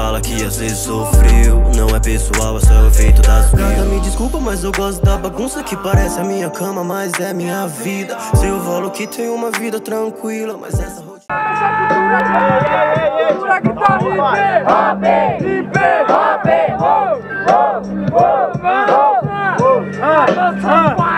fala que às vezes sofreu Não é pessoal, é só o efeito das Gata, me desculpa, mas eu gosto da bagunça Que parece a minha cama, mas é minha vida Sei o valo que tem uma vida tranquila Mas essa rotina...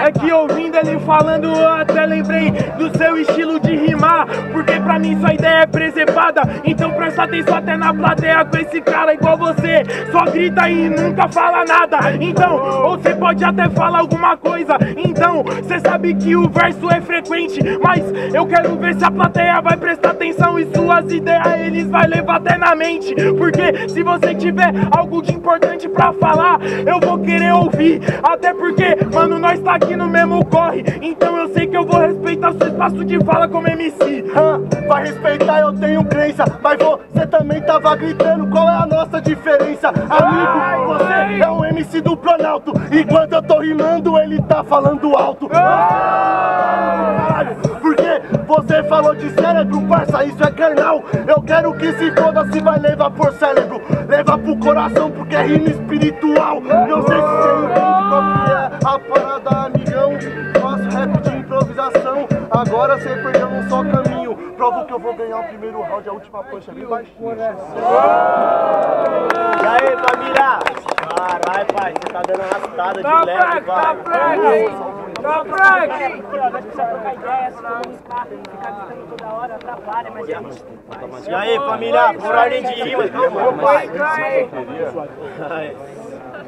É que ouvindo ele falando, eu até lembrei do seu estilo de rimar. Porque pra mim sua ideia é preservada. Então presta atenção até na plateia com esse cara igual você. Só grita e nunca fala nada. Então, ou você pode até falar alguma coisa. Então, você sabe que o verso é frequente. Mas eu quero ver se a plateia vai prestar atenção e suas ideias eles vai levar até na mente. Porque se você tiver algo de importante pra falar, eu vou querer ouvir. Até porque, mano, nós tá aqui no mesmo corre. Então eu sei que eu vou respeitar seu espaço de fala como MC. Ah, vai respeitar, eu tenho crença. Mas você também tava gritando, qual é a nossa diferença? Amigo, você é um MC do Planalto. E quando eu tô rimando, ele tá falando alto. Caralho, você falou de cérebro, parça, isso é carnal. Eu quero que se foda se vai levar por cérebro. Leva pro coração porque é rima espiritual. Não sei se você entende qual que é a parada, amigão. Faço rap de improvisação. Agora você perdeu um só caminho. Provo que eu vou ganhar o primeiro round, a última punch é bem baixinha. E aí, família? Caralho, pai, você tá dando uma rastada Tá de leve, tá vai. Aqui, ó, nós precisamos trocar ideia, se comunicar, ficar gritando toda hora, atrapalha, mas a gente faz. E aí, família, por ordem de rima.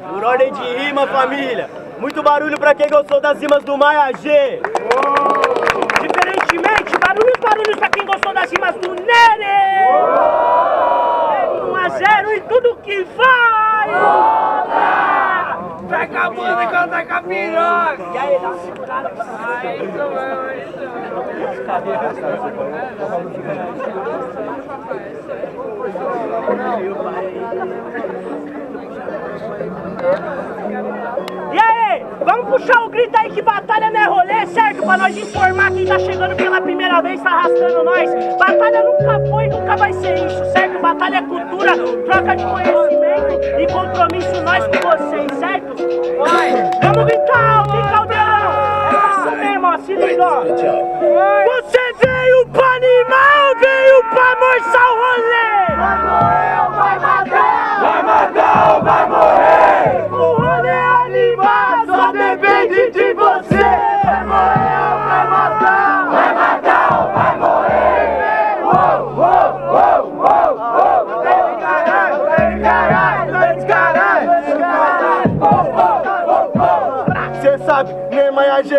Por ordem de rima, família. Muito barulho pra quem gostou das rimas do Maia G. Diferentemente, barulhos, barulhos pra quem gostou das rimas do Nere! 1 a 0 e tudo que vai! Pega a música e canta com a piroca! E aí, dá uma segurada pra Aí, isso mesmo, isso E aí, vamos puxar o grito aí que batalha é certo? Pra nós informar quem tá chegando pela primeira vez, tá arrastando nós. Batalha nunca foi, nunca vai ser isso, certo? Batalha é cultura, troca de conhecimento e compromisso nós com vocês, certo? Vai! Vamos gritar alto, hein, caldeirão? É isso mesmo, ó, se liga, ó.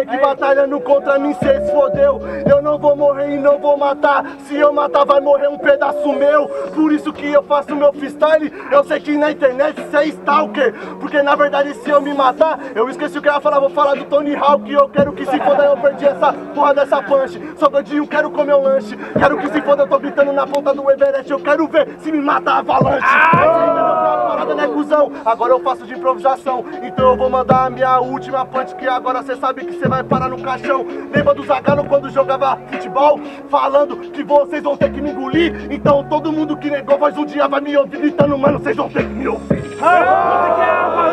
Que batalhando contra mim cê se fodeu. Eu não vou morrer e não vou matar. Se eu matar vai morrer um pedaço meu. Por isso que eu faço meu freestyle. Eu sei que na internet cê é stalker Porque na verdade se eu me matar Eu esqueci o que eu ia falar, vou falar do Tony Hawk. Eu quero que se foda, eu perdi essa porra dessa punch. Sou gordinho, quero comer um lanche. Quero que se foda, eu tô gritando na ponta do Everest. Eu quero ver se me mata a avalanche. Você né cuzão? Agora eu faço de improvisação Então eu vou mandar a minha última punch Que agora cê sabe que cê vai parar no caixão Lembra do Zagallo quando jogava futebol? Falando que vocês vão ter que me engolir Então todo mundo que negou voz um dia vai me ouvir Gritando, mano, vocês vão ter que me ouvir Ah, Você quer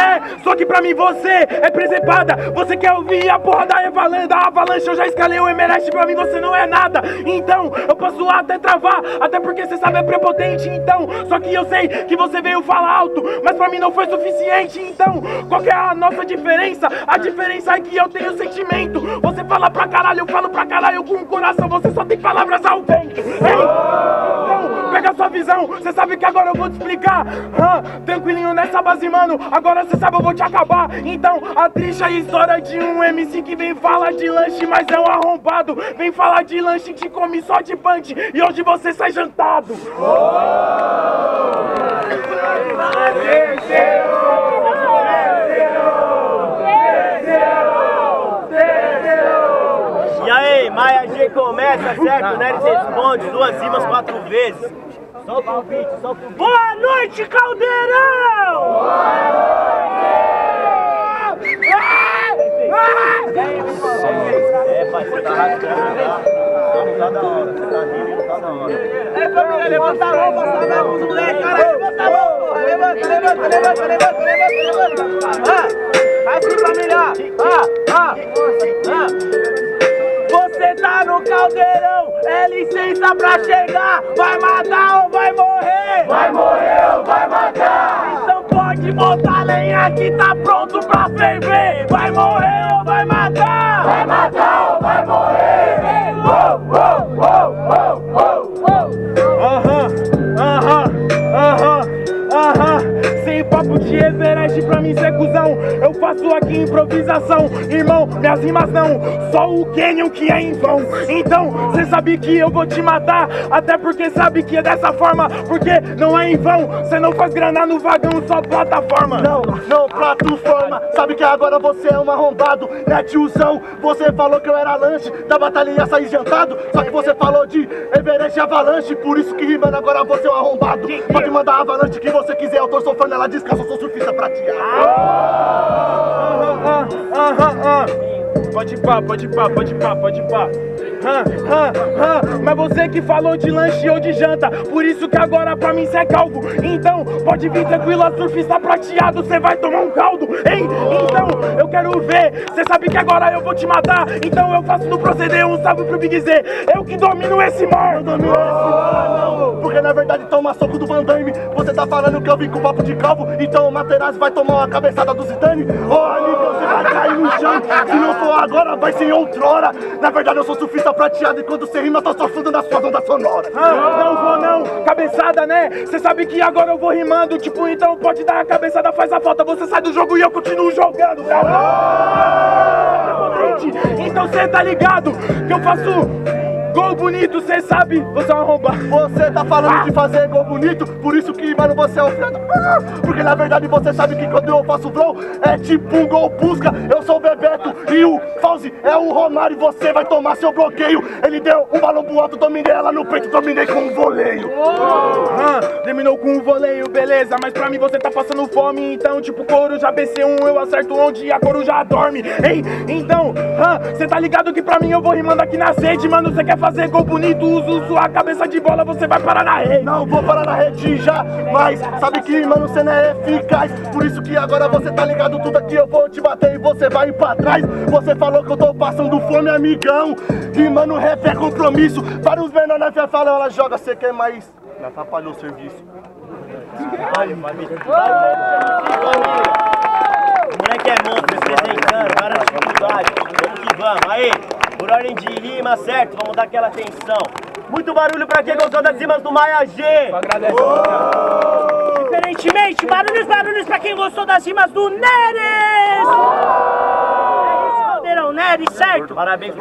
né? Só que pra mim você é preservada. Você quer ouvir a porra da avalanche, da avalanche? Eu já escalei o Emerest, pra mim você não é nada. Então, eu posso até travar, até porque você sabe é prepotente. Então, só que eu sei que você veio falar alto, mas pra mim não foi suficiente. Então, qual é a nossa diferença? A diferença é que eu tenho sentimento. Você fala pra caralho, eu falo pra caralho com o coração. Você só tem palavras ao vento. Ei! Então, pega a sua visão. Você sabe que agora eu vou te explicar. Tranquilinho nessa base, mano. Agora você sabe, eu vou te acabar. Então, a triste é história de um MC que vem falar de lanche, mas é um arrombado. Vem falar de lanche, te come só de punch. E hoje você sai jantado. Aí, Maia G começa, certo? Neres responde, duas rimas quatro vezes. Solta o beat, solta o beat. Boa noite, caldeirão! É, pai, você tá rasgando, tá? Tá da hora, você tá rindo e tá da hora. É família, levanta a roupa, sabe? Os moleques, caralho. levanta, levanta, levanta, levanta, levanta. Ah, assim melhor. Ah, ah, ah. Você tá no caldeirão, é licença pra chegar. Vai matar ou vai morrer? Vai morrer ou vai matar? Então pode botar lenha que tá pronto pra ferver. Vai morrer ou vai matar? Vai matar ou vai morrer? Uou, uou, uou, uou, uou, uou. Aham, aham, aham, aham. Sem papo de Everest pra mim ser cuzão. Faço aqui improvisação, irmão. Minhas rimas não, só o Canyon que é em vão. Então, cê sabe que eu vou te matar. Até porque sabe que é dessa forma. Porque não é em vão. Cê não faz grana no vagão, só plataforma. Não, não, pra tu forma. Sabe que agora você é um arrombado, né, tiozão? Você falou que eu era lanche, da batalha ia sair jantado. Só que você falou de Everest e Avalanche, por isso que rimando agora você é um arrombado. Pode mandar a Avalanche que você quiser, eu tô sofrendo, ela descansa, eu sou surfista prateado. Aham, aham, aham, aham. Pode pá, pode pá, pode pá, pode pá. Hã, hã, hã. Mas você que falou de lanche ou de janta, por isso que agora pra mim cê é calvo. Então, pode vir tranquilo, a surfista prateado, cê vai tomar um caldo, hein? Então, eu quero ver, cê sabe que agora eu vou te matar. Então eu faço no proceder um salve pro Big Z. Eu que domino esse mar. Domina esse mar, porque na verdade toma soco do Van Damme. Você tá falando que eu vim com papo de calvo, então o Materazzi vai tomar uma cabeçada do Zidane. Ô amigo, você vai cair no chão. Se não for agora, vai ser outrora. Na verdade, eu sou surfista prateado e quando você rima, eu tô sofrendo nas suas ondas sonoras. Ah, não vou não, cabeçada né? Cê sabe que agora eu vou rimando, tipo, então pode dar a cabeçada, faz a falta, você sai do jogo e eu continuo jogando, tá? Então cê tá ligado que eu faço gol bonito, cê sabe, você é um arrombado. Você tá falando de fazer gol bonito, por isso que, mano, você é o Ah, Porque na verdade você sabe que quando eu faço flow é tipo um gol busca. Eu sou o Bebeto e o Fauzi é o Romário você vai tomar seu bloqueio. Ele deu um balão pro alto, dominei ela no peito, dominei com um voleio. Ah, terminou com um voleio, beleza, mas pra mim você tá passando fome, então tipo couro já BC1, eu acerto onde a coruja dorme, hein? Então, ah, cê tá ligado que pra mim eu vou rimando aqui na sede, mano, cê quer fazer gol bonito, usa sua cabeça de bola, você vai parar na rede. Não vou parar na rede já, mas sabe que, mano, você não é eficaz. Por isso que agora você tá ligado tudo aqui, eu vou te bater e você vai ir pra trás. Você falou que eu tô passando fome, amigão. E, mano, rap é compromisso. Vários menores na fé falam, ela joga, você quer mais. Me atrapalhou o serviço. O moleque é monstro, representando, várias dificuldades. Vamos que vamos. Aí, por ordem de rima, certo? Vamos dar aquela atenção. Muito barulho pra quem gostou das rimas do Maia G. Diferentemente, barulhos, barulhos pra quem gostou das rimas do Neres! É isso, Caldeirão, Neres, certo? Parabéns,